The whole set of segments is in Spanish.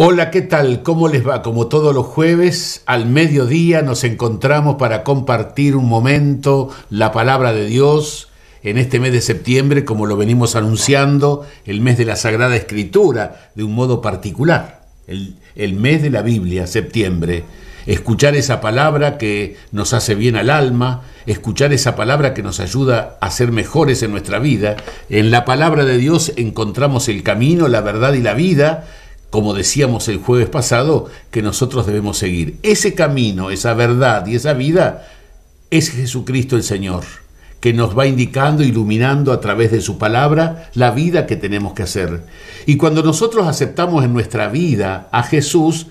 Hola, ¿qué tal? ¿Cómo les va? Como todos los jueves, al mediodía nos encontramos para compartir un momento la palabra de Dios en este mes de septiembre, como lo venimos anunciando, el mes de la Sagrada Escritura, de un modo particular, el, el mes de la Biblia, septiembre. Escuchar esa palabra que nos hace bien al alma, escuchar esa palabra que nos ayuda a ser mejores en nuestra vida. En la palabra de Dios encontramos el camino, la verdad y la vida como decíamos el jueves pasado, que nosotros debemos seguir. Ese camino, esa verdad y esa vida es Jesucristo el Señor, que nos va indicando, iluminando a través de su palabra la vida que tenemos que hacer. Y cuando nosotros aceptamos en nuestra vida a Jesús,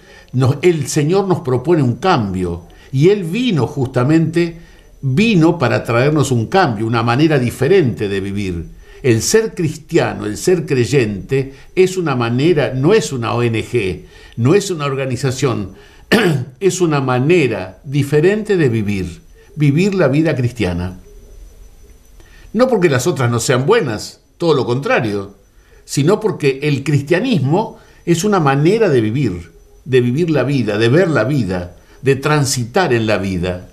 el Señor nos propone un cambio. Y Él vino justamente, vino para traernos un cambio, una manera diferente de vivir. El ser cristiano, el ser creyente, es una manera, no es una ONG, no es una organización, es una manera diferente de vivir, vivir la vida cristiana. No porque las otras no sean buenas, todo lo contrario, sino porque el cristianismo es una manera de vivir, de vivir la vida, de ver la vida, de transitar en la vida.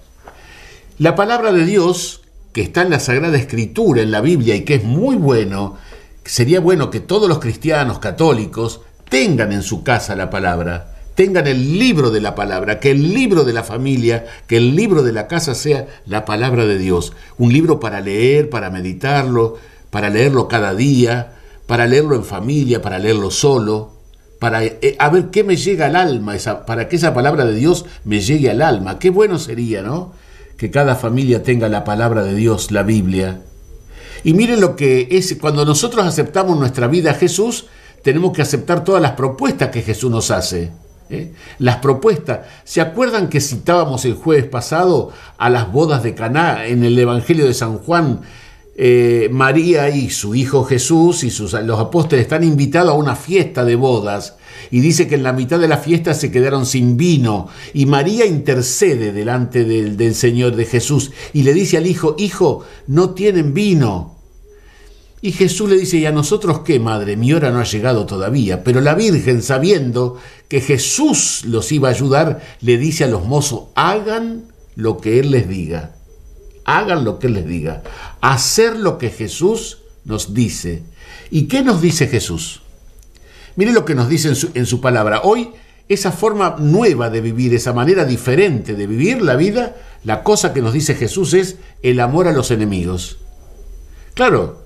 La palabra de Dios que está en la Sagrada Escritura, en la Biblia, y que es muy bueno, sería bueno que todos los cristianos católicos tengan en su casa la palabra, tengan el libro de la palabra, que el libro de la familia, que el libro de la casa sea la palabra de Dios, un libro para leer, para meditarlo, para leerlo cada día, para leerlo en familia, para leerlo solo, para eh, a ver qué me llega al alma, para que esa palabra de Dios me llegue al alma. Qué bueno sería, ¿no? Que cada familia tenga la palabra de Dios, la Biblia. Y miren lo que es, cuando nosotros aceptamos nuestra vida a Jesús, tenemos que aceptar todas las propuestas que Jesús nos hace. ¿eh? Las propuestas. ¿Se acuerdan que citábamos el jueves pasado a las bodas de Caná en el Evangelio de San Juan? Eh, María y su hijo Jesús y sus, los apóstoles están invitados a una fiesta de bodas y dice que en la mitad de la fiesta se quedaron sin vino y María intercede delante del, del Señor de Jesús y le dice al hijo, hijo, no tienen vino. Y Jesús le dice, ¿y a nosotros qué, madre? Mi hora no ha llegado todavía. Pero la Virgen, sabiendo que Jesús los iba a ayudar, le dice a los mozos, hagan lo que Él les diga hagan lo que les diga, hacer lo que Jesús nos dice. ¿Y qué nos dice Jesús? Mire lo que nos dice en su, en su, palabra. Hoy, esa forma nueva de vivir, esa manera diferente de vivir la vida, la cosa que nos dice Jesús es el amor a los enemigos. Claro,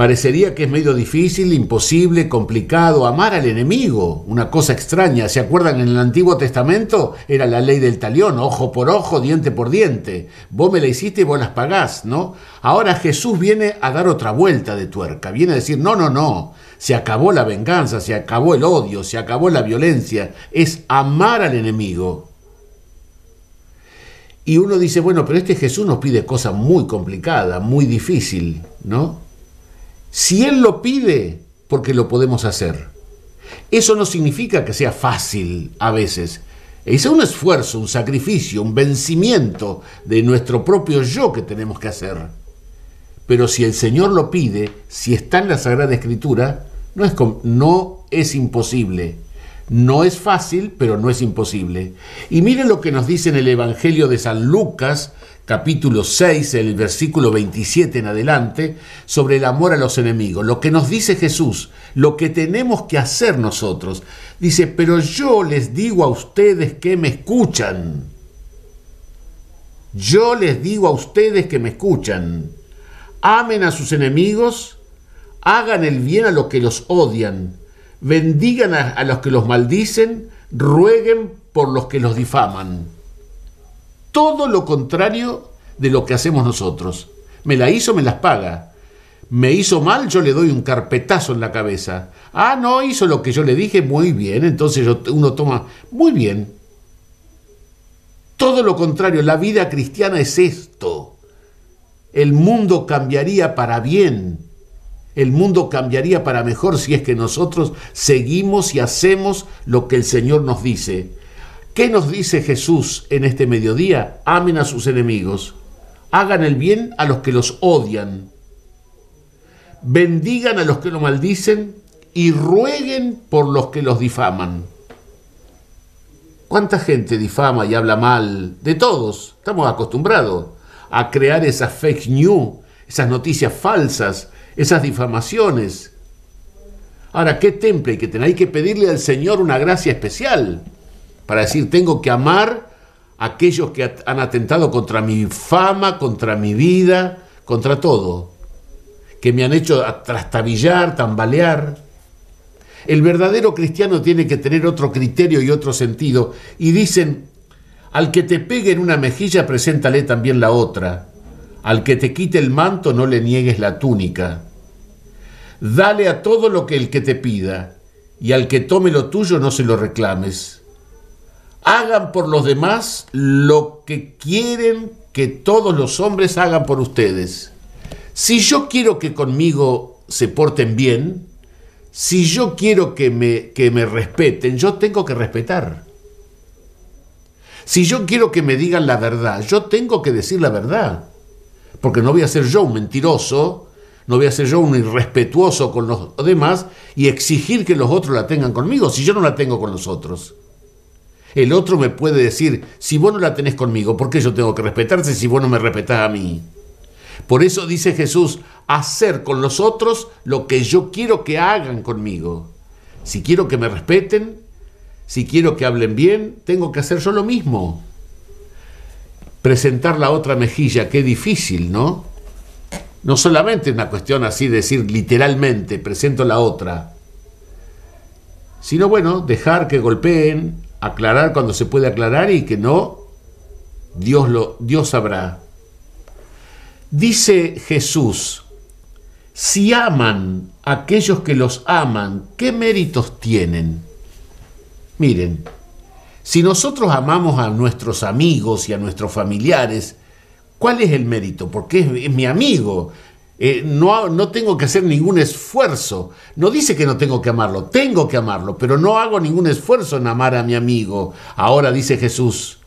Parecería que es medio difícil, imposible, complicado amar al enemigo, una cosa extraña. ¿Se acuerdan en el Antiguo Testamento? Era la ley del talión, ojo por ojo, diente por diente. Vos me la hiciste y vos las pagás, ¿no? Ahora Jesús viene a dar otra vuelta de tuerca, viene a decir, no, no, no, se acabó la venganza, se acabó el odio, se acabó la violencia, es amar al enemigo. Y uno dice, bueno, pero este Jesús nos pide cosas muy complicadas, muy difícil, ¿no? Si Él lo pide, porque lo podemos hacer. Eso no significa que sea fácil a veces. Es un esfuerzo, un sacrificio, un vencimiento de nuestro propio yo que tenemos que hacer. Pero si el Señor lo pide, si está en la Sagrada Escritura, no es, no es imposible. No es fácil, pero no es imposible. Y miren lo que nos dice en el Evangelio de San Lucas, capítulo 6, el versículo 27 en adelante, sobre el amor a los enemigos. Lo que nos dice Jesús, lo que tenemos que hacer nosotros. Dice, pero yo les digo a ustedes que me escuchan. Yo les digo a ustedes que me escuchan. Amen a sus enemigos, hagan el bien a los que los odian, bendigan a, los que los maldicen, rueguen por los que los difaman todo lo contrario de lo que hacemos nosotros. Me la hizo, me las paga. Me hizo mal, yo le doy un carpetazo en la cabeza. Ah, no, hizo lo que yo le dije, muy bien. Entonces uno toma, muy bien. Todo lo contrario, la vida cristiana es esto. El mundo cambiaría para bien. El mundo cambiaría para mejor si es que nosotros seguimos y hacemos lo que el Señor nos dice. ¿Qué nos dice Jesús en este mediodía? Amen a sus enemigos, hagan el bien a los que los odian, bendigan a los que lo maldicen y rueguen por los que los difaman. ¿Cuánta gente difama y habla mal? De todos. Estamos acostumbrados a crear esas fake news, esas noticias falsas, esas difamaciones. Ahora, ¿qué temple que tener? Hay que pedirle al Señor una gracia especial para decir, tengo que amar a aquellos que han atentado contra mi fama, contra mi vida, contra todo, que me han hecho trastabillar, tambalear. El verdadero cristiano tiene que tener otro criterio y otro sentido. Y dicen, al que te pegue en una mejilla, preséntale también la otra. Al que te quite el manto, no le niegues la túnica. Dale a todo lo que el que te pida, y al que tome lo tuyo, no se lo reclames. Hagan por los demás lo que quieren que todos los hombres hagan por ustedes. Si yo quiero que conmigo se porten bien, si yo quiero que me, que me respeten, yo tengo que respetar. Si yo quiero que me digan la verdad, yo tengo que decir la verdad. Porque no voy a ser yo un mentiroso, no voy a ser yo un irrespetuoso con los demás y exigir que los otros la tengan conmigo si yo no la tengo con los otros. El otro me puede decir, si vos no la tenés conmigo, ¿por qué yo tengo que respetarte si vos no me respetás a mí? Por eso dice Jesús, hacer con los otros lo que yo quiero que hagan conmigo. Si quiero que me respeten, si quiero que hablen bien, tengo que hacer yo lo mismo. Presentar la otra mejilla, qué difícil, ¿no? No solamente una cuestión así de decir literalmente, presento la otra, sino bueno, dejar que golpeen, aclarar cuando se puede aclarar y que no, Dios, lo, Dios sabrá. Dice Jesús, si aman a aquellos que los aman, ¿qué méritos tienen? Miren, si nosotros amamos a nuestros amigos y a nuestros familiares, ¿cuál es el mérito? Porque es, mi amigo, eh, no, no, tengo que hacer ningún esfuerzo. No dice que no tengo que amarlo, tengo que amarlo, pero no hago ningún esfuerzo en amar a mi amigo. Ahora dice Jesús,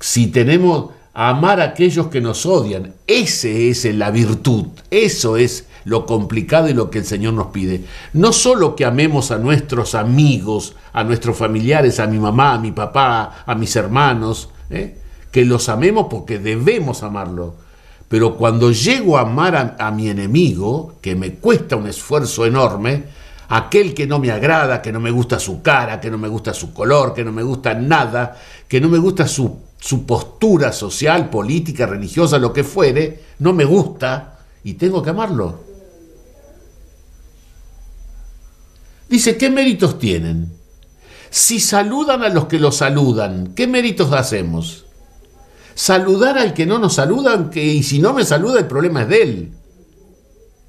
si tenemos amar a aquellos que nos odian, ese es la virtud, eso es lo complicado y lo que el Señor nos pide. No solo que amemos a nuestros amigos, a nuestros familiares, a mi mamá, a mi papá, a mis hermanos, ¿eh? que los amemos porque debemos amarlo pero cuando llego a amar a, mi enemigo, que me cuesta un esfuerzo enorme, aquel que no me agrada, que no me gusta su cara, que no me gusta su color, que no me gusta nada, que no me gusta su, su postura social, política, religiosa, lo que fuere, no me gusta y tengo que amarlo. Dice, ¿qué méritos tienen? Si saludan a los que los saludan, ¿qué méritos hacemos? saludar al que no nos saluda, que, y si no me saluda el problema es de él.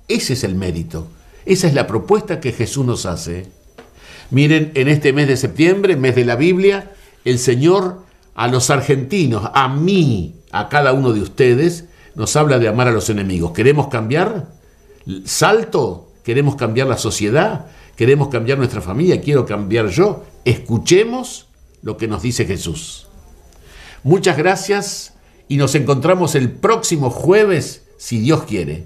Ese es el mérito. Esa es la propuesta que Jesús nos hace. Miren, en este mes de septiembre, mes de la Biblia, el Señor a los argentinos, a mí, a cada uno de ustedes, nos habla de amar a los enemigos. ¿Queremos cambiar? ¿Salto? ¿Queremos cambiar la sociedad? ¿Queremos cambiar nuestra familia? ¿Quiero cambiar yo? Escuchemos lo que nos dice Jesús. Muchas gracias y nos encontramos el próximo jueves, si Dios quiere.